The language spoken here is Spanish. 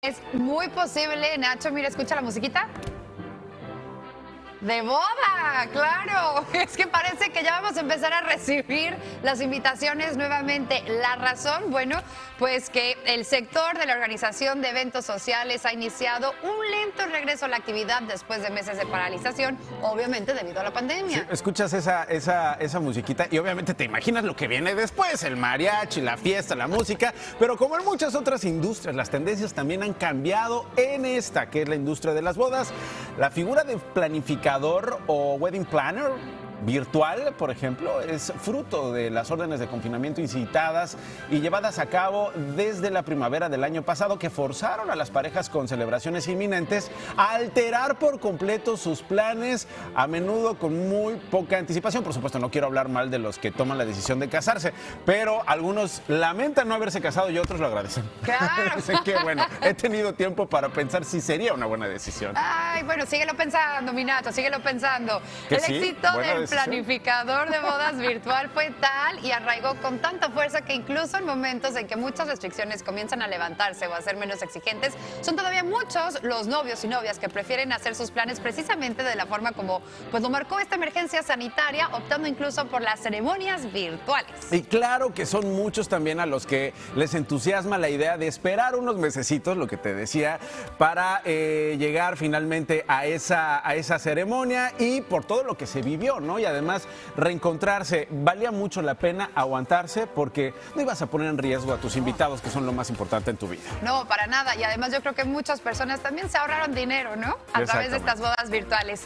Es muy posible, Nacho, mira, escucha la musiquita. De boda, claro. Es que parece que ya vamos a empezar a recibir las invitaciones nuevamente. La razón, bueno, pues que el sector de la organización de eventos sociales ha iniciado un lento regreso a la actividad después de meses de paralización, obviamente debido a la pandemia. Escuchas esa, esa, esa musiquita y obviamente te imaginas lo que viene después, el mariachi, la fiesta, la música, pero como en muchas otras industrias, las tendencias también han cambiado en esta, que es la industria de las bodas. La figura de planificador o wedding planner virtual, por ejemplo, es fruto de las órdenes de confinamiento incitadas y llevadas a cabo desde la primavera del año pasado que forzaron a las parejas con celebraciones inminentes a alterar por completo sus planes, a menudo con muy poca anticipación. Por supuesto, no quiero hablar mal de los que toman la decisión de casarse, pero algunos lamentan no haberse casado y otros lo agradecen. Claro. Así que bueno, he tenido tiempo para pensar si sería una buena decisión. Ay, bueno, síguelo pensando, Minato, síguelo pensando. El sí, éxito del. Planificador de bodas virtual fue tal y arraigó con tanta fuerza que incluso en momentos en que muchas restricciones comienzan a levantarse o a ser menos exigentes, son todavía muchos los novios y novias que prefieren hacer sus planes precisamente de la forma como pues lo marcó esta emergencia sanitaria, optando incluso por las ceremonias virtuales. Y claro que son muchos también a los que les entusiasma la idea de esperar unos mesecitos, lo que te decía, para eh, llegar finalmente a esa, a esa ceremonia y por todo lo que se vivió, ¿no? Y además reencontrarse. Valía mucho la pena aguantarse porque no ibas a poner en riesgo a tus invitados, que son lo más importante en tu vida. No, para nada. Y además yo creo que muchas personas también se ahorraron dinero, ¿no? A través de estas bodas virtuales.